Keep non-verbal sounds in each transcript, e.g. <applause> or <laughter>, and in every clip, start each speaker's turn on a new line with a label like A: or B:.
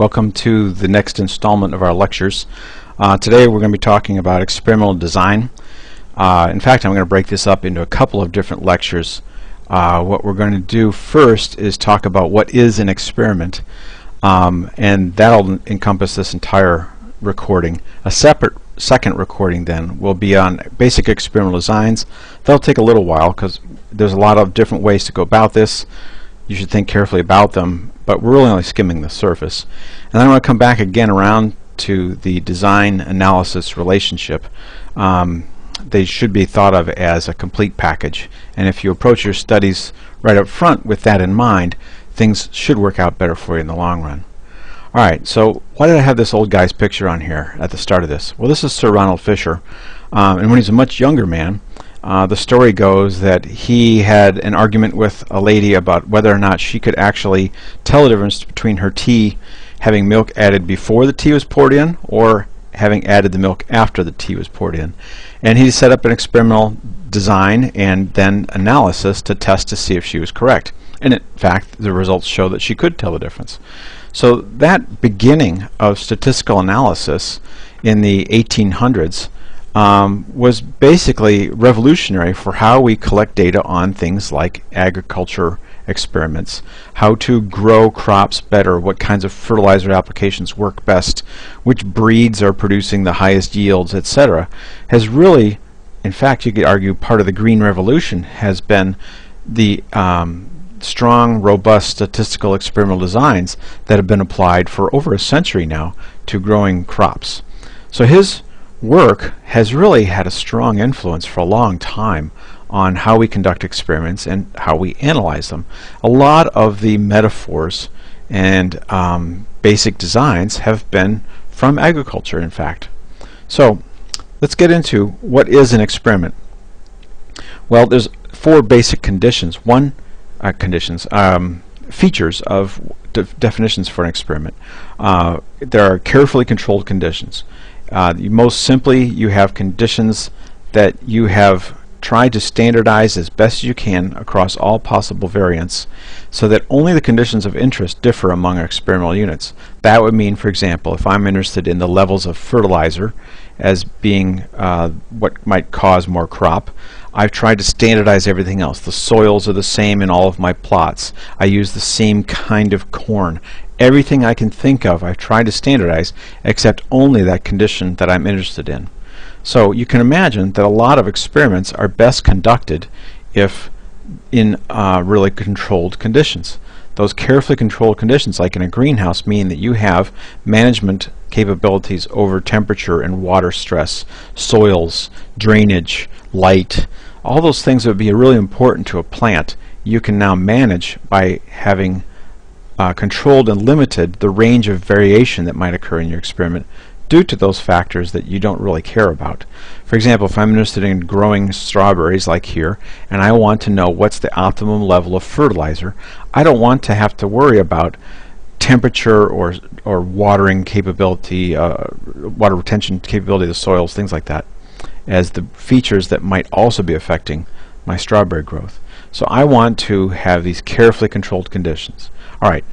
A: Welcome to the next installment of our lectures. Uh, today we're going to be talking about experimental design. Uh, in fact, I'm going to break this up into a couple of different lectures. Uh, what we're going to do first is talk about what is an experiment, um, and that'll encompass this entire recording. A separate second recording then will be on basic experimental designs. That'll take a little while because there's a lot of different ways to go about this. You should think carefully about them but we're really only skimming the surface. And then I want to come back again around to the design analysis relationship. Um, they should be thought of as a complete package. And if you approach your studies right up front with that in mind, things should work out better for you in the long run. Alright, so why did I have this old guy's picture on here at the start of this? Well, this is Sir Ronald Fisher. Um, and when he's a much younger man, uh, the story goes that he had an argument with a lady about whether or not she could actually tell the difference between her tea having milk added before the tea was poured in or having added the milk after the tea was poured in. And he set up an experimental design and then analysis to test to see if she was correct. And in fact, the results show that she could tell the difference. So that beginning of statistical analysis in the 1800s um, was basically revolutionary for how we collect data on things like agriculture experiments, how to grow crops better, what kinds of fertilizer applications work best, which breeds are producing the highest yields, etc., has really, in fact, you could argue part of the Green Revolution has been the um, strong, robust statistical experimental designs that have been applied for over a century now to growing crops. So his work has really had a strong influence for a long time on how we conduct experiments and how we analyze them. A lot of the metaphors and um, basic designs have been from agriculture, in fact. So let's get into what is an experiment. Well, there's four basic conditions. One uh, conditions, um, features of de definitions for an experiment. Uh, there are carefully controlled conditions. Uh, most simply, you have conditions that you have tried to standardize as best you can across all possible variants so that only the conditions of interest differ among experimental units. That would mean, for example, if I'm interested in the levels of fertilizer as being uh, what might cause more crop, I've tried to standardize everything else. The soils are the same in all of my plots. I use the same kind of corn everything I can think of I've tried to standardize except only that condition that I'm interested in. So you can imagine that a lot of experiments are best conducted if in uh, really controlled conditions. Those carefully controlled conditions like in a greenhouse mean that you have management capabilities over temperature and water stress, soils, drainage, light, all those things that would be really important to a plant you can now manage by having uh, controlled and limited the range of variation that might occur in your experiment due to those factors that you don't really care about. For example, if I'm interested in growing strawberries like here, and I want to know what's the optimum level of fertilizer, I don't want to have to worry about temperature or or watering capability, uh, water retention capability of the soils, things like that, as the features that might also be affecting my strawberry growth. So I want to have these carefully controlled conditions. Alright,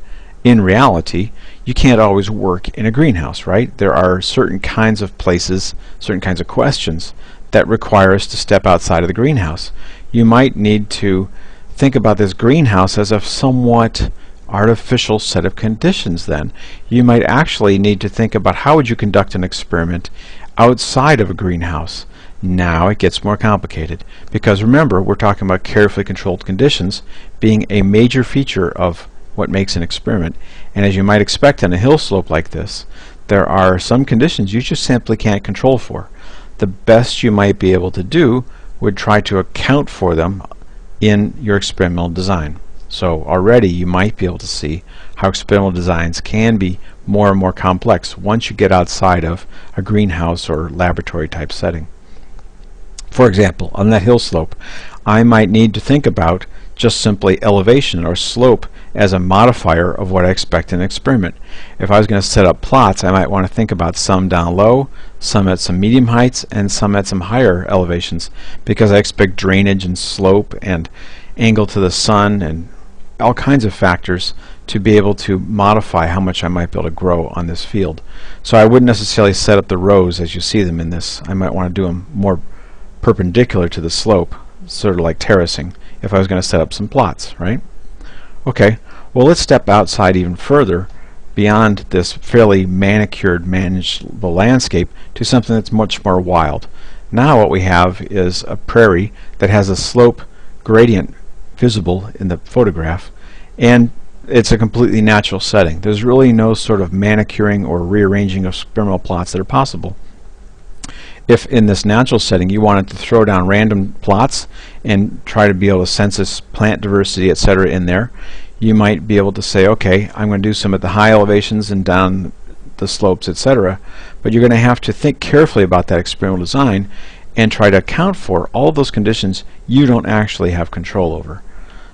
A: in reality, you can't always work in a greenhouse, right? There are certain kinds of places, certain kinds of questions that require us to step outside of the greenhouse. You might need to think about this greenhouse as a somewhat artificial set of conditions then. You might actually need to think about how would you conduct an experiment outside of a greenhouse. Now it gets more complicated because remember we're talking about carefully controlled conditions being a major feature of what makes an experiment. And as you might expect on a hill slope like this, there are some conditions you just simply can't control for. The best you might be able to do would try to account for them in your experimental design. So already you might be able to see how experimental designs can be more and more complex once you get outside of a greenhouse or laboratory type setting. For example, on that hill slope, I might need to think about just simply elevation or slope as a modifier of what I expect in an experiment. If I was going to set up plots, I might want to think about some down low, some at some medium heights, and some at some higher elevations because I expect drainage and slope and angle to the sun and all kinds of factors to be able to modify how much I might be able to grow on this field. So I wouldn't necessarily set up the rows as you see them in this. I might want to do them more perpendicular to the slope, sort of like terracing, if I was going to set up some plots, right? Okay, well let's step outside even further beyond this fairly manicured, manageable landscape to something that's much more wild. Now what we have is a prairie that has a slope gradient visible in the photograph and it's a completely natural setting. There's really no sort of manicuring or rearranging of experimental plots that are possible. If in this natural setting you wanted to throw down random plots and try to be able to census plant diversity, etc. in there, you might be able to say, okay, I'm going to do some at the high elevations and down the slopes, etc. But you're going to have to think carefully about that experimental design and try to account for all those conditions you don't actually have control over.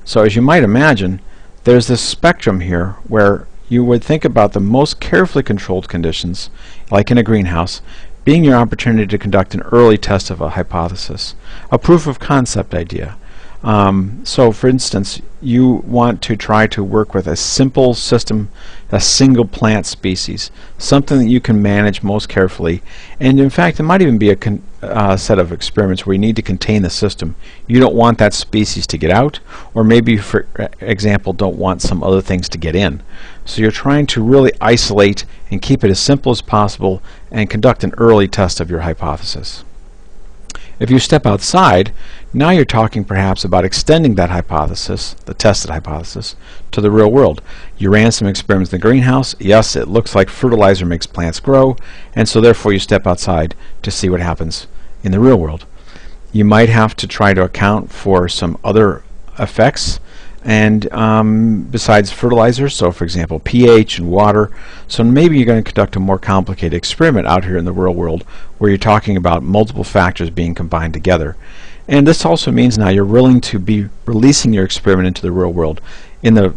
A: So as you might imagine, there's this spectrum here where you would think about the most carefully controlled conditions, like in a greenhouse, being your opportunity to conduct an early test of a hypothesis, a proof of concept idea, um, so for instance, you want to try to work with a simple system, a single plant species, something that you can manage most carefully. And in fact, it might even be a uh, set of experiments where you need to contain the system. You don't want that species to get out, or maybe, for example, don't want some other things to get in. So you're trying to really isolate and keep it as simple as possible and conduct an early test of your hypothesis. If you step outside, now you're talking perhaps about extending that hypothesis, the tested hypothesis, to the real world. You ran some experiments in the greenhouse. Yes, it looks like fertilizer makes plants grow, and so therefore you step outside to see what happens in the real world. You might have to try to account for some other effects and um, besides fertilizer, so for example pH and water. So maybe you're going to conduct a more complicated experiment out here in the real world where you're talking about multiple factors being combined together. And this also means now you're willing to be releasing your experiment into the real world in the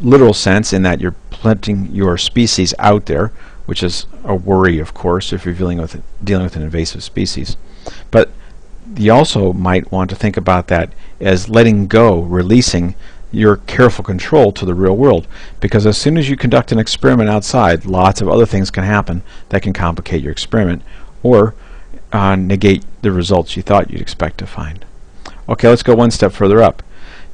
A: literal sense in that you're planting your species out there, which is a worry of course if you're dealing with dealing with an invasive species. But you also might want to think about that as letting go, releasing your careful control to the real world. Because as soon as you conduct an experiment outside, lots of other things can happen that can complicate your experiment or uh, negate the results you thought you'd expect to find. Okay, let's go one step further up.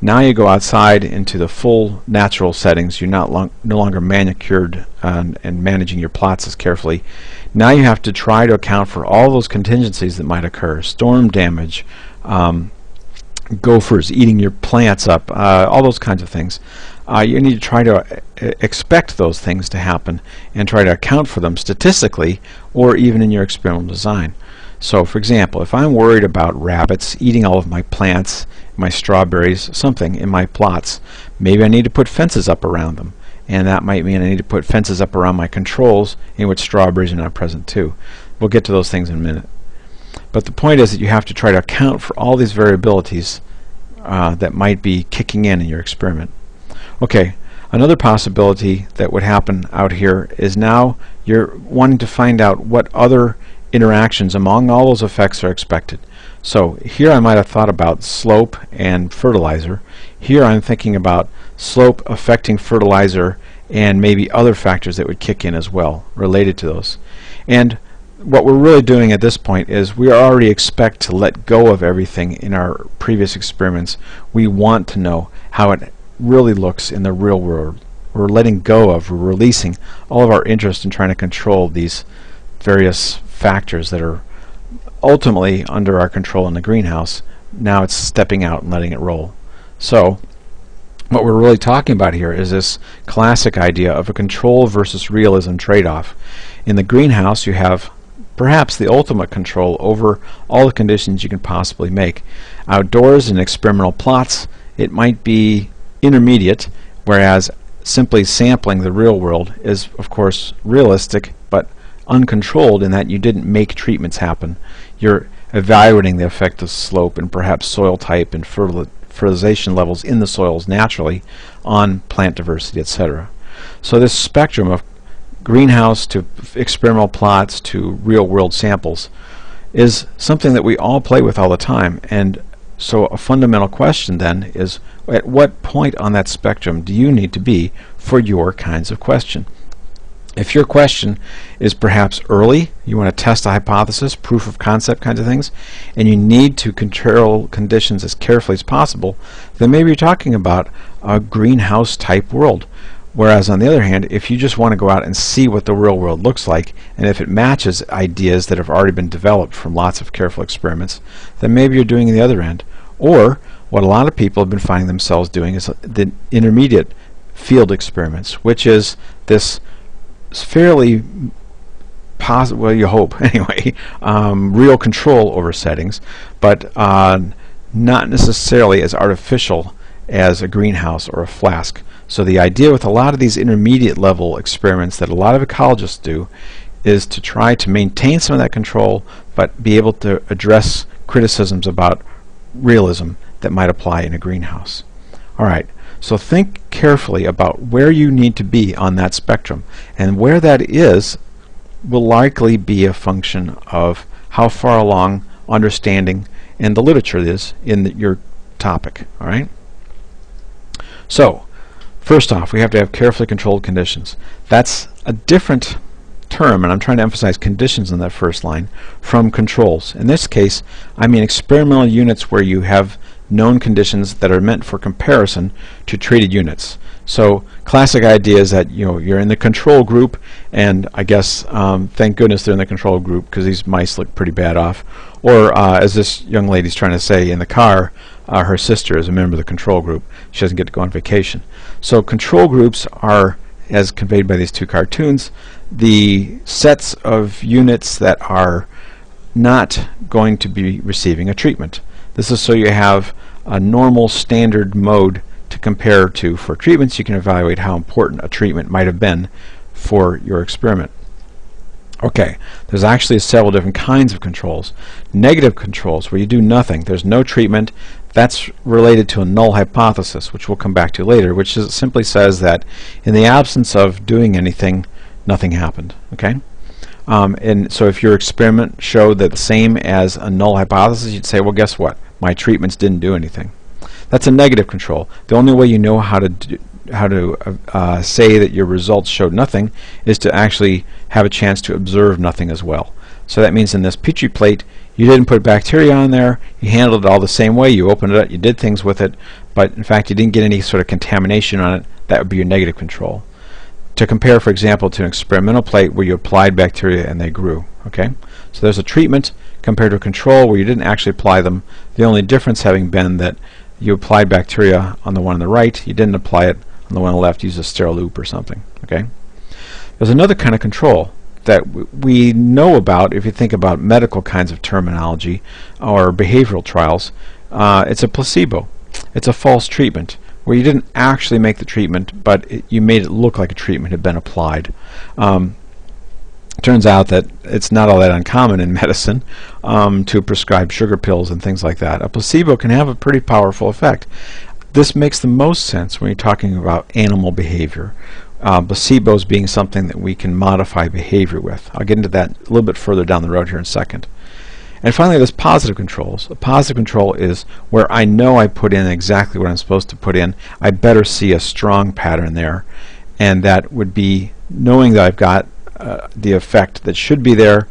A: Now you go outside into the full natural settings. You're not long, no longer manicured uh, and managing your plots as carefully. Now you have to try to account for all those contingencies that might occur. Storm damage, um, gophers eating your plants up, uh, all those kinds of things. Uh, you need to try to uh, expect those things to happen and try to account for them statistically or even in your experimental design. So for example, if I'm worried about rabbits eating all of my plants, my strawberries, something in my plots, maybe I need to put fences up around them. And that might mean I need to put fences up around my controls in which strawberries are not present too. We'll get to those things in a minute. But the point is that you have to try to account for all these variabilities uh, that might be kicking in in your experiment. Okay, another possibility that would happen out here is now you're wanting to find out what other interactions among all those effects are expected. So here I might have thought about slope and fertilizer. Here I'm thinking about slope affecting fertilizer and maybe other factors that would kick in as well related to those. And what we're really doing at this point is we already expect to let go of everything in our previous experiments. We want to know how it really looks in the real world. We're letting go of, we're releasing all of our interest in trying to control these various factors that are ultimately under our control in the greenhouse. Now it's stepping out and letting it roll. So what we're really talking about here is this classic idea of a control versus realism trade-off. In the greenhouse you have perhaps the ultimate control over all the conditions you can possibly make. Outdoors in experimental plots, it might be intermediate, whereas simply sampling the real world is, of course, realistic, but uncontrolled in that you didn't make treatments happen. You're evaluating the effect of slope and perhaps soil type and fertilization levels in the soils naturally on plant diversity, etc. So this spectrum of greenhouse to experimental plots to real world samples is something that we all play with all the time and So a fundamental question then is, at what point on that spectrum do you need to be for your kinds of question? If your question is perhaps early, you want to test a hypothesis, proof of concept kinds of things, and you need to control conditions as carefully as possible, then maybe you're talking about a greenhouse type world. Whereas on the other hand, if you just want to go out and see what the real world looks like, and if it matches ideas that have already been developed from lots of careful experiments, then maybe you're doing the other end. Or what a lot of people have been finding themselves doing is the intermediate field experiments, which is this fairly positive, well, you hope <laughs> anyway, um, real control over settings, but uh, not necessarily as artificial as a greenhouse or a flask. So the idea with a lot of these intermediate level experiments that a lot of ecologists do is to try to maintain some of that control but be able to address criticisms about realism that might apply in a greenhouse. Alright, so think carefully about where you need to be on that spectrum. And where that is will likely be a function of how far along understanding and the literature is in the, your topic. All right. So, first off, we have to have carefully controlled conditions. That's a different term, and I'm trying to emphasize conditions in that first line, from controls. In this case, I mean experimental units where you have known conditions that are meant for comparison to treated units. So classic idea is that you know you're in the control group, and I guess um, thank goodness they're in the control group because these mice look pretty bad off. Or uh, as this young lady's trying to say in the car, uh, her sister is a member of the control group. She doesn't get to go on vacation. So control groups are, as conveyed by these two cartoons, the sets of units that are not going to be receiving a treatment. This is so you have a normal standard mode to compare to for treatments. You can evaluate how important a treatment might have been for your experiment. Okay, there's actually several different kinds of controls. Negative controls, where you do nothing, there's no treatment, that's related to a null hypothesis, which we'll come back to later, which is, simply says that in the absence of doing anything, nothing happened. Okay, um, and so if your experiment showed that the same as a null hypothesis, you'd say, well, guess what? My treatments didn't do anything. That's a negative control. The only way you know how to do, how to uh, uh, say that your results showed nothing is to actually have a chance to observe nothing as well. So that means in this Petri plate, you didn't put bacteria on there, you handled it all the same way, you opened it up, you did things with it, but in fact you didn't get any sort of contamination on it, that would be your negative control. To compare, for example, to an experimental plate where you applied bacteria and they grew. Okay, So there's a treatment compared to a control where you didn't actually apply them, the only difference having been that you applied bacteria on the one on the right, you didn't apply it on the one on the left, use a sterile loop or something. Okay. There's another kind of control that we know about if you think about medical kinds of terminology or behavioral trials. Uh, it's a placebo. It's a false treatment where you didn't actually make the treatment, but it, you made it look like a treatment had been applied. Um, turns out that it's not all that uncommon in <laughs> medicine um, to prescribe sugar pills and things like that. A placebo can have a pretty powerful effect. This makes the most sense when you're talking about animal behavior. Uh, placebos being something that we can modify behavior with. I'll get into that a little bit further down the road here in a second. And finally, there's positive controls. A positive control is where I know I put in exactly what I'm supposed to put in. I better see a strong pattern there. And that would be knowing that I've got uh, the effect that should be there,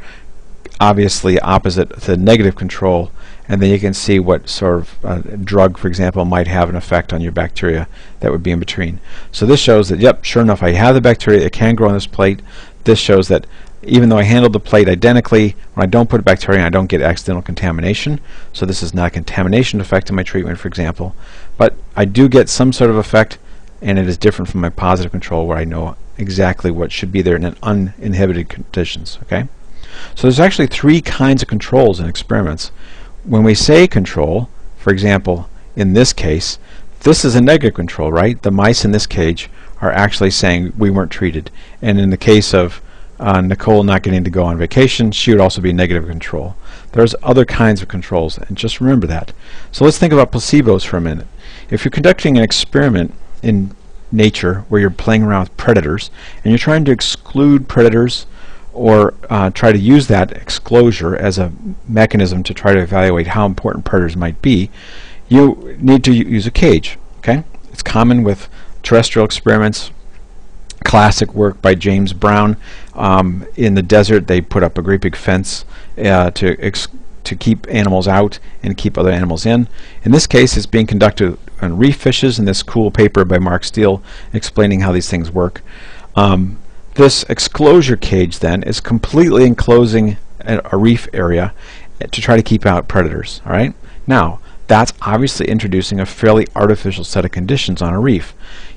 A: obviously opposite the negative control, and then you can see what sort of uh, drug, for example, might have an effect on your bacteria that would be in between. So this shows that, yep, sure enough, I have the bacteria, it can grow on this plate. This shows that even though I handled the plate identically, when I don't put bacteria in, I don't get accidental contamination. So this is not a contamination effect in my treatment, for example. But I do get some sort of effect, and it is different from my positive control where I know exactly what should be there in uninhibited conditions. Okay, So there's actually three kinds of controls in experiments. When we say control, for example, in this case, this is a negative control, right? The mice in this cage are actually saying we weren't treated. And in the case of uh, Nicole not getting to go on vacation, she would also be negative control. There's other kinds of controls, and just remember that. So let's think about placebos for a minute. If you're conducting an experiment in nature where you're playing around with predators and you're trying to exclude predators or uh, try to use that exclosure as a mechanism to try to evaluate how important predators might be, you need to use a cage. Okay, It's common with terrestrial experiments, classic work by James Brown. Um, in the desert, they put up a great big fence uh, to to keep animals out and keep other animals in. In this case, it's being conducted on reef fishes in this cool paper by Mark Steele explaining how these things work. Um, this exclosure cage then is completely enclosing a, a reef area to try to keep out predators. All right. Now, that's obviously introducing a fairly artificial set of conditions on a reef.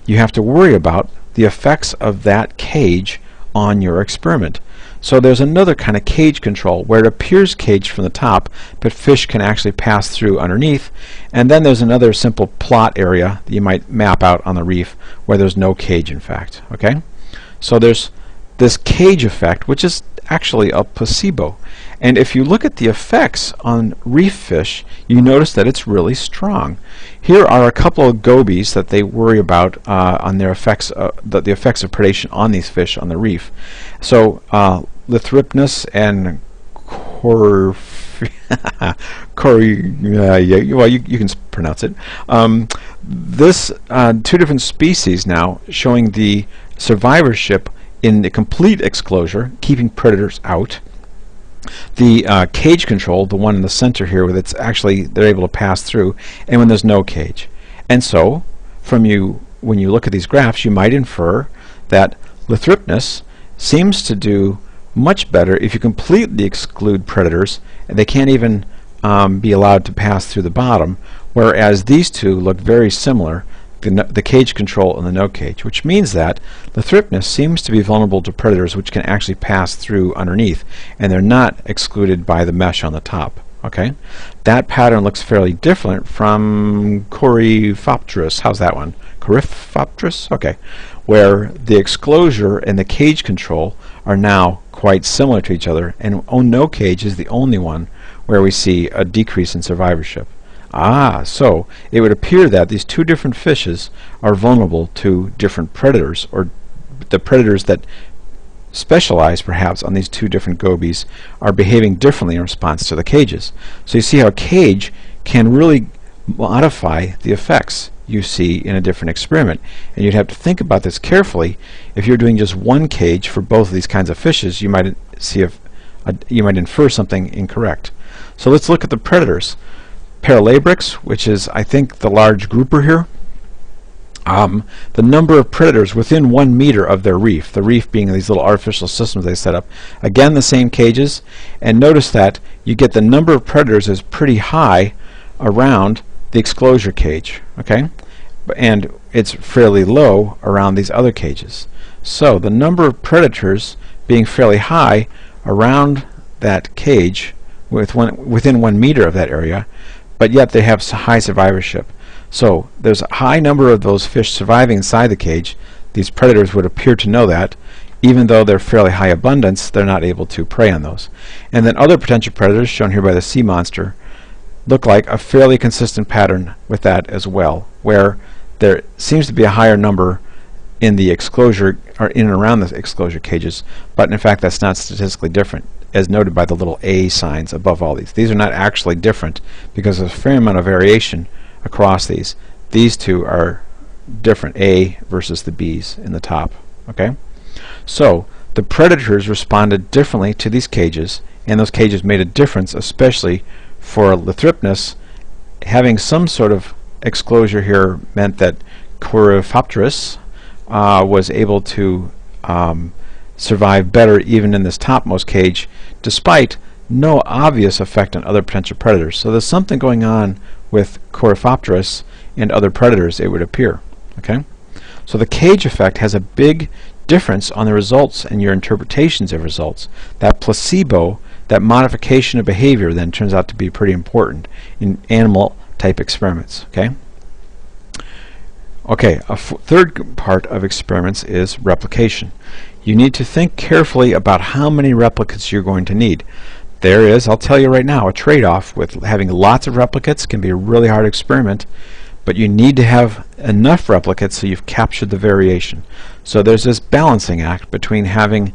A: You have to worry about the effects of that cage on your experiment. So there's another kind of cage control where it appears caged from the top, but fish can actually pass through underneath. And then there's another simple plot area that you might map out on the reef where there's no cage in fact. Okay? So there's this cage effect, which is actually a placebo. And if you look at the effects on reef fish, you notice that it's really strong. Here are a couple of gobies that they worry about uh, on their effects, uh, the, the, effects of predation on these fish on the reef. So uh, and <laughs> Cor, Cor yeah, well, you, you can pronounce it. Um, this uh, two different species now showing the survivorship in the complete exclosure, keeping predators out. The uh, cage control, the one in the center here, where it's actually they're able to pass through, and when there's no cage. And so, from you, when you look at these graphs, you might infer that Lythrypnus seems to do much better if you completely exclude predators. And they can't even um, be allowed to pass through the bottom, whereas these two look very similar the, the cage control and the no cage, which means that Lythrypnus seems to be vulnerable to predators which can actually pass through underneath, and they're not excluded by the mesh on the top. Okay, That pattern looks fairly different from Coryphopterus. How's that one? Coryphopterus? Okay. Where the exclosure and the cage control are now quite similar to each other, and oh, no cage is the only one where we see a decrease in survivorship. Ah, so it would appear that these two different fishes are vulnerable to different predators, or the predators that specialize perhaps on these two different gobies are behaving differently in response to the cages. So you see how a cage can really modify the effects you see in a different experiment. And you'd have to think about this carefully. If you're doing just one cage for both of these kinds of fishes, you might see if a, you might infer something incorrect. So let's look at the predators. Paralabrax, which is, I think, the large grouper here, um, the number of predators within one meter of their reef, the reef being these little artificial systems they set up. Again, the same cages, and notice that you get the number of predators is pretty high around the exclosure cage, okay? And it's fairly low around these other cages. So the number of predators being fairly high around that cage with one, within one meter of that area but yet they have high survivorship. So there's a high number of those fish surviving inside the cage. These predators would appear to know that. Even though they're fairly high abundance, they're not able to prey on those. And then other potential predators, shown here by the sea monster, look like a fairly consistent pattern with that as well, where there seems to be a higher number in the exclosure or in and around the exclosure cages, but in fact that's not statistically different as noted by the little A signs above all these. These are not actually different because there's a fair amount of variation across these. These two are different, A versus the B's in the top. Okay, So the predators responded differently to these cages, and those cages made a difference, especially for Lythrypnus. Having some sort of exclosure here meant that Coryphopterus uh, was able to um, survive better even in this topmost cage, despite no obvious effect on other potential predators. So there's something going on with Coryphopterus and other predators, it would appear. Okay, So the cage effect has a big difference on the results and your interpretations of results. That placebo, that modification of behavior then turns out to be pretty important in animal type experiments. Okay. Okay, a third part of experiments is replication you need to think carefully about how many replicates you're going to need. There is, I'll tell you right now, a trade-off with having lots of replicates can be a really hard experiment, but you need to have enough replicates so you've captured the variation. So there's this balancing act between having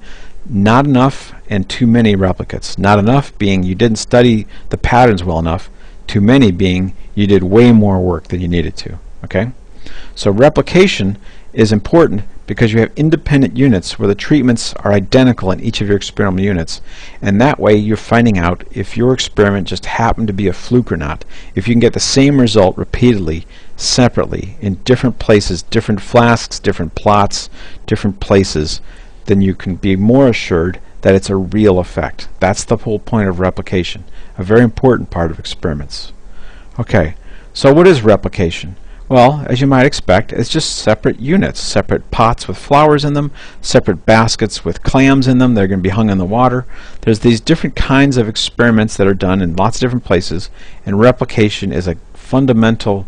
A: not enough and too many replicates. Not enough being you didn't study the patterns well enough, too many being you did way more work than you needed to. Okay? So replication is important because you have independent units where the treatments are identical in each of your experimental units and that way you're finding out if your experiment just happened to be a fluke or not. If you can get the same result repeatedly, separately, in different places, different flasks, different plots, different places, then you can be more assured that it's a real effect. That's the whole point of replication, a very important part of experiments. Okay, so what is replication? Well, as you might expect, it's just separate units, separate pots with flowers in them, separate baskets with clams in them. They're going to be hung in the water. There's these different kinds of experiments that are done in lots of different places, and replication is a fundamental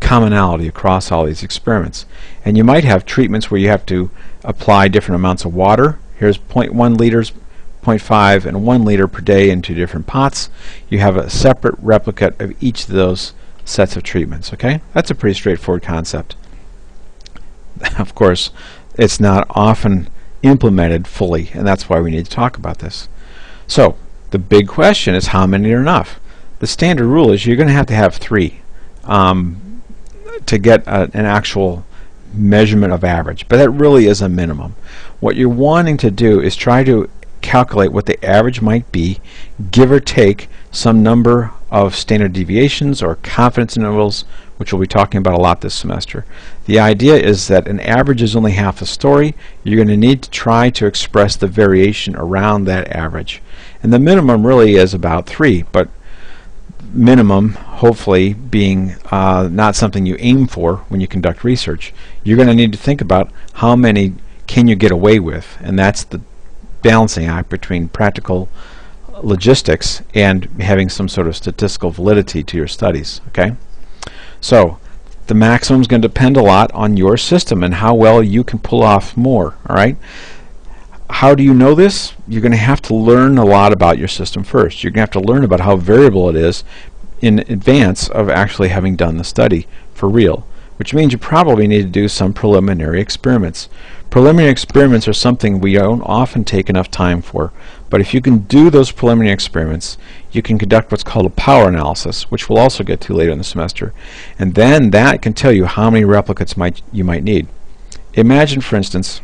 A: commonality across all these experiments. And you might have treatments where you have to apply different amounts of water. Here's 0.1 liters, 0.5, and 1 liter per day into different pots. You have a separate replicate of each of those sets of treatments. Okay, That's a pretty straightforward concept. <laughs> of course, it's not often implemented fully, and that's why we need to talk about this. So, the big question is how many are enough? The standard rule is you're going to have to have three um, to get a, an actual measurement of average, but that really is a minimum. What you're wanting to do is try to calculate what the average might be, give or take some number of standard deviations or confidence intervals, which we'll be talking about a lot this semester. The idea is that an average is only half a story. You're going to need to try to express the variation around that average. And the minimum really is about 3, but minimum, hopefully, being uh, not something you aim for when you conduct research. You're going to need to think about how many can you get away with, and that's the balancing act between practical logistics and having some sort of statistical validity to your studies. Okay, so the maximum is going to depend a lot on your system and how well you can pull off more. All right. How do you know this? You're going to have to learn a lot about your system first. You're going to have to learn about how variable it is in advance of actually having done the study for real, which means you probably need to do some preliminary experiments. Preliminary experiments are something we don't often take enough time for, but if you can do those preliminary experiments, you can conduct what's called a power analysis, which we'll also get to later in the semester, and then that can tell you how many replicates might you might need. Imagine, for instance,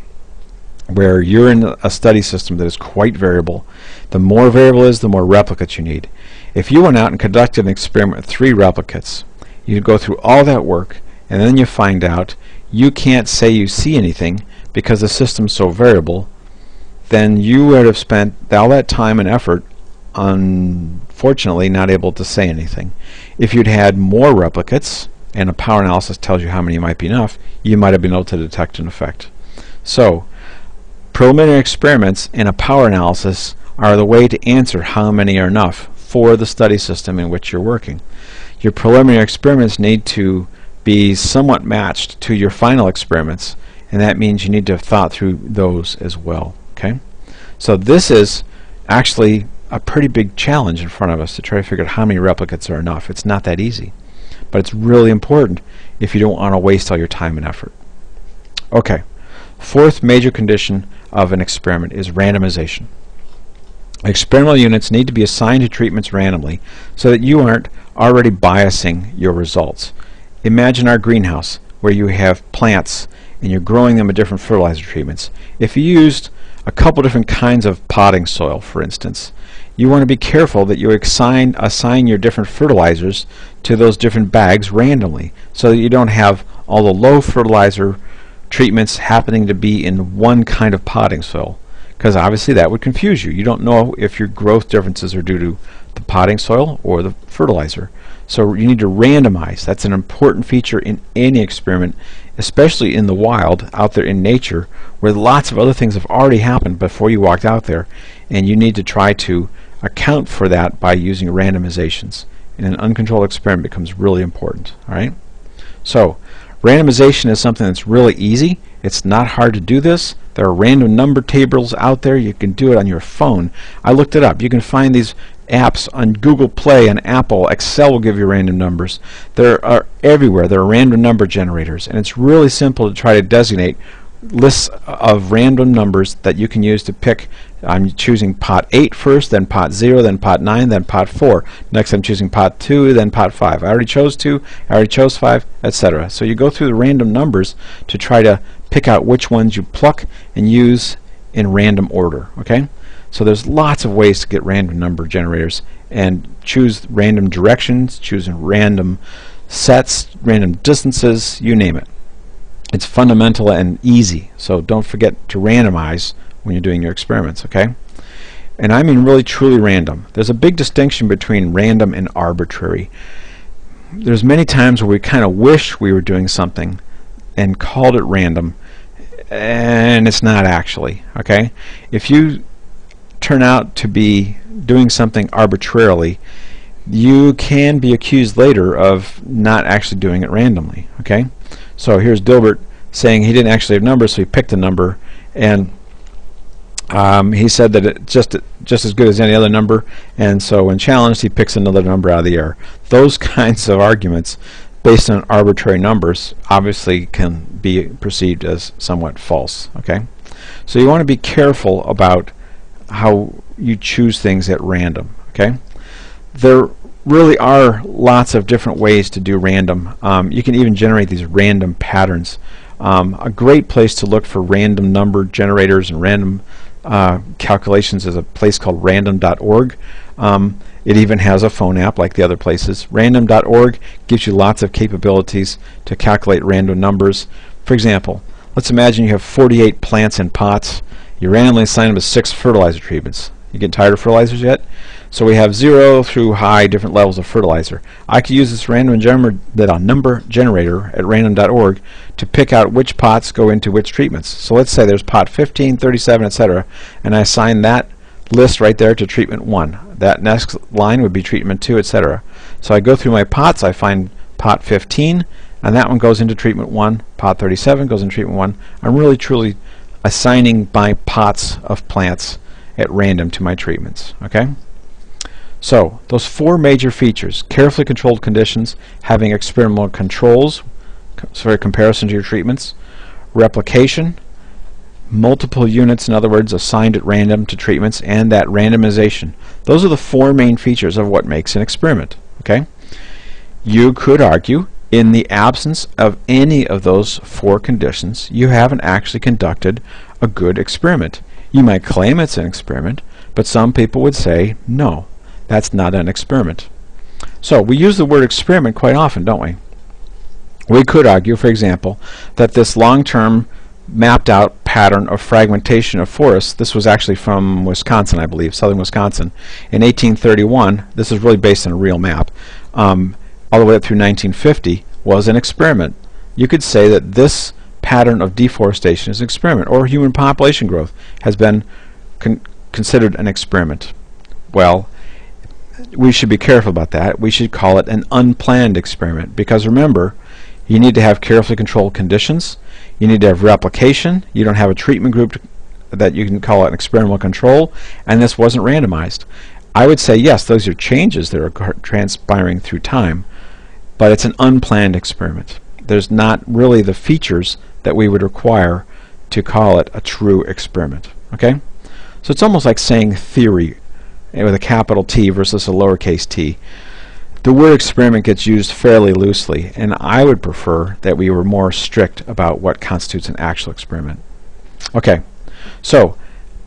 A: where you're in a study system that is quite variable. The more variable is, the more replicates you need. If you went out and conducted an experiment with three replicates, you'd go through all that work, and then you find out you can't say you see anything because the system's so variable, then you would have spent all that time and effort unfortunately not able to say anything. If you'd had more replicates, and a power analysis tells you how many might be enough, you might have been able to detect an effect. So, preliminary experiments and a power analysis are the way to answer how many are enough for the study system in which you're working. Your preliminary experiments need to be somewhat matched to your final experiments and that means you need to have thought through those as well. Okay, so this is actually a pretty big challenge in front of us to try to figure out how many replicates are enough. It's not that easy, but it's really important if you don't want to waste all your time and effort. Okay, fourth major condition of an experiment is randomization. Experimental units need to be assigned to treatments randomly so that you aren't already biasing your results. Imagine our greenhouse where you have plants and you're growing them with different fertilizer treatments. If you used a couple different kinds of potting soil, for instance, you want to be careful that you assign, assign your different fertilizers to those different bags randomly so that you don't have all the low fertilizer treatments happening to be in one kind of potting soil because obviously that would confuse you. You don't know if your growth differences are due to the potting soil or the fertilizer. So you need to randomize. That's an important feature in any experiment, especially in the wild, out there in nature, where lots of other things have already happened before you walked out there, and you need to try to account for that by using randomizations. And an uncontrolled experiment becomes really important. All right. So randomization is something that's really easy. It's not hard to do this. There are random number tables out there. You can do it on your phone. I looked it up. You can find these apps on Google Play and Apple. Excel will give you random numbers. There are everywhere. There are random number generators, and it's really simple to try to designate lists of random numbers that you can use to pick. I'm choosing pot 8 first, then pot 0, then pot 9, then pot 4. Next I'm choosing pot 2, then pot 5. I already chose 2, I already chose 5, etc. So you go through the random numbers to try to pick out which ones you pluck and use in random order. Okay? So there's lots of ways to get random number generators and choose random directions, choosing random sets, random distances, you name it. It's fundamental and easy, so don't forget to randomize when you're doing your experiments, okay? And I mean really truly random. There's a big distinction between random and arbitrary. There's many times where we kind of wish we were doing something and called it random, and it's not actually, okay? If you turn out to be doing something arbitrarily, you can be accused later of not actually doing it randomly, okay? So here's Dilbert saying he didn't actually have numbers, so he picked a number, and um, he said that it's just just as good as any other number, and so when challenged, he picks another number out of the air. Those <laughs> kinds of arguments, based on arbitrary numbers, obviously can be perceived as somewhat false. Okay, so you want to be careful about how you choose things at random. Okay, there really are lots of different ways to do random. Um, you can even generate these random patterns. Um, a great place to look for random number generators and random uh, calculations is a place called random.org. Um, it even has a phone app like the other places. Random.org gives you lots of capabilities to calculate random numbers. For example, let's imagine you have 48 plants in pots. You randomly assign them to six fertilizer treatments. You getting tired of fertilizers yet? So we have zero through high different levels of fertilizer. I could use this random gener that a number generator at random.org to pick out which pots go into which treatments. So let's say there's pot 15, 37, etc., and I assign that list right there to treatment 1. That next line would be treatment 2, etc. So I go through my pots, I find pot 15, and that one goes into treatment 1. Pot 37 goes into treatment 1. I'm really truly assigning by pots of plants at random to my treatments. Okay? So, those four major features, carefully controlled conditions, having experimental controls for comparison to your treatments, replication, multiple units, in other words, assigned at random to treatments, and that randomization. Those are the four main features of what makes an experiment. Okay? You could argue, in the absence of any of those four conditions, you haven't actually conducted a good experiment. You might claim it's an experiment, but some people would say, no, that's not an experiment. So we use the word experiment quite often, don't we? We could argue, for example, that this long-term mapped out pattern of fragmentation of forests, this was actually from Wisconsin, I believe, southern Wisconsin, in 1831, this is really based on a real map, um, all the way up through 1950, was an experiment. You could say that this pattern of deforestation is an experiment, or human population growth has been con considered an experiment. Well, we should be careful about that. We should call it an unplanned experiment because remember, you need to have carefully controlled conditions. You need to have replication. You don't have a treatment group that you can call it an experimental control, and this wasn't randomized. I would say yes, those are changes that are transpiring through time, but it's an unplanned experiment. There's not really the features that we would require to call it a true experiment. Okay? So it's almost like saying theory eh, with a capital T versus a lowercase t. The word experiment gets used fairly loosely, and I would prefer that we were more strict about what constitutes an actual experiment. Okay, so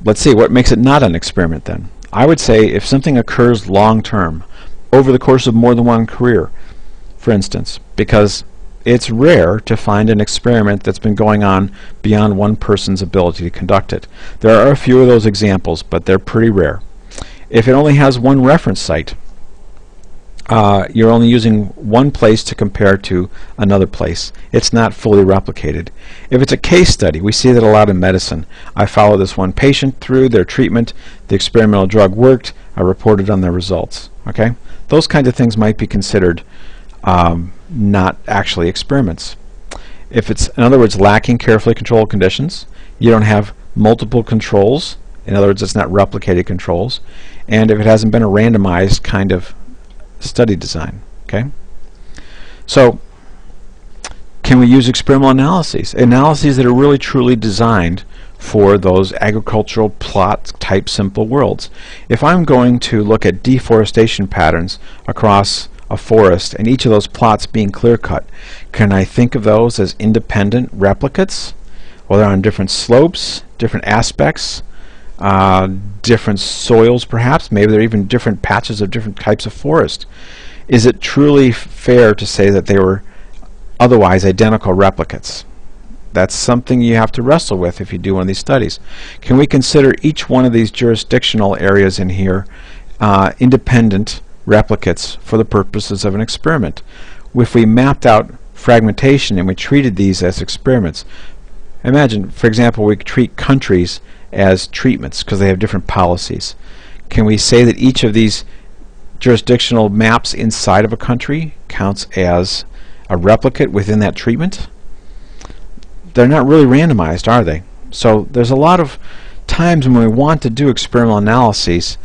A: let's see what makes it not an experiment then. I would say if something occurs long term, over the course of more than one career, for instance, because it's rare to find an experiment that's been going on beyond one person's ability to conduct it. There are a few of those examples, but they're pretty rare. If it only has one reference site, uh, you're only using one place to compare to another place. It's not fully replicated. If it's a case study, we see that a lot in medicine. I followed this one patient through their treatment, the experimental drug worked, I reported on their results. Okay, Those kinds of things might be considered um, not actually experiments. If it's, in other words, lacking carefully controlled conditions, you don't have multiple controls, in other words, it's not replicated controls, and if it hasn't been a randomized kind of study design. Okay. So Can we use experimental analyses? Analyses that are really truly designed for those agricultural plot type simple worlds. If I'm going to look at deforestation patterns across a forest and each of those plots being clear cut, can I think of those as independent replicates? Well, they're on different slopes, different aspects, uh, different soils perhaps, maybe they're even different patches of different types of forest. Is it truly fair to say that they were otherwise identical replicates? That's something you have to wrestle with if you do one of these studies. Can we consider each one of these jurisdictional areas in here uh, independent replicates for the purposes of an experiment? If we mapped out fragmentation and we treated these as experiments, imagine, for example, we treat countries as treatments because they have different policies. Can we say that each of these jurisdictional maps inside of a country counts as a replicate within that treatment? they're not really randomized, are they? So there's a lot of times when we want to do experimental analyses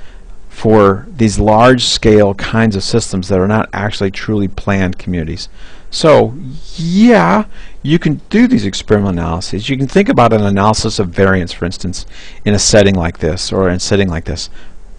A: for these large-scale kinds of systems that are not actually truly planned communities. So, yeah, you can do these experimental analyses. You can think about an analysis of variance, for instance, in a setting like this or in a setting like this.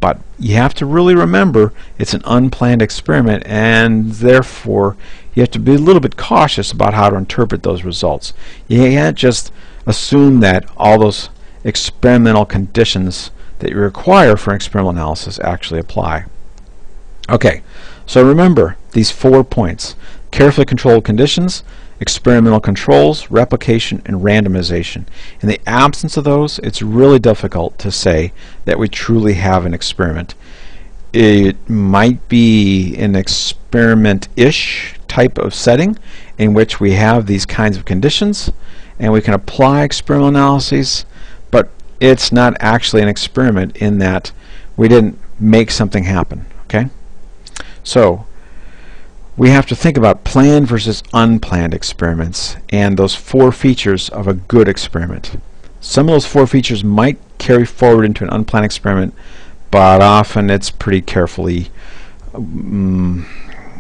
A: But you have to really remember it's an unplanned experiment and therefore you have to be a little bit cautious about how to interpret those results. You can't just assume that all those experimental conditions that you require for experimental analysis actually apply. Okay, so remember these four points. Carefully controlled conditions, experimental controls, replication, and randomization. In the absence of those, it's really difficult to say that we truly have an experiment. It might be an experiment-ish type of setting in which we have these kinds of conditions and we can apply experimental analyses, but it's not actually an experiment in that we didn't make something happen. Okay? So, we have to think about planned versus unplanned experiments and those four features of a good experiment. Some of those four features might carry forward into an unplanned experiment, but often it's pretty carefully um,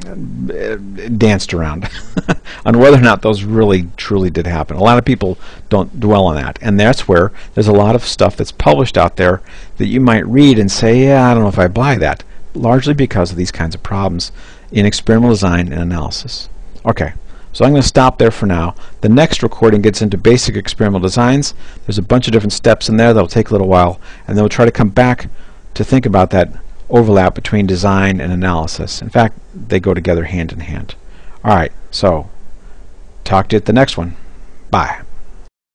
A: Uh, danced around <laughs> on whether or not those really truly did happen. A lot of people don't dwell on that, and that's where there's a lot of stuff that's published out there that you might read and say, yeah, I don't know if I buy that, largely because of these kinds of problems in experimental design and analysis. Okay, so I'm going to stop there for now. The next recording gets into basic experimental designs. There's a bunch of different steps in there that'll take a little while, and then we'll try to come back to think about that overlap between design and analysis. In fact, they go together hand in hand. Alright, so talk to you at the next one. Bye.